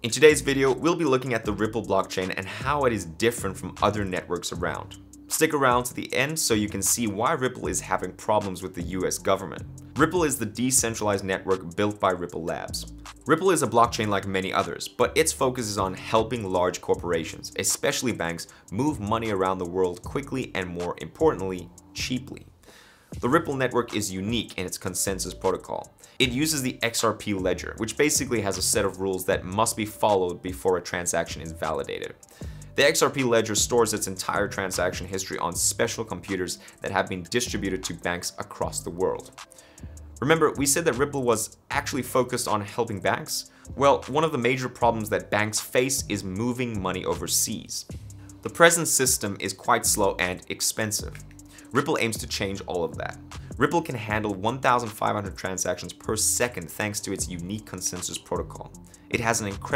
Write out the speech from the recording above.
In today's video, we'll be looking at the Ripple blockchain and how it is different from other networks around. Stick around to the end so you can see why Ripple is having problems with the US government. Ripple is the decentralized network built by Ripple Labs. Ripple is a blockchain like many others, but its focus is on helping large corporations, especially banks, move money around the world quickly and more importantly, cheaply. The Ripple network is unique in its consensus protocol. It uses the XRP ledger, which basically has a set of rules that must be followed before a transaction is validated. The XRP ledger stores its entire transaction history on special computers that have been distributed to banks across the world. Remember, we said that Ripple was actually focused on helping banks? Well, one of the major problems that banks face is moving money overseas. The present system is quite slow and expensive. Ripple aims to change all of that. Ripple can handle 1,500 transactions per second thanks to its unique consensus protocol. It has an incredible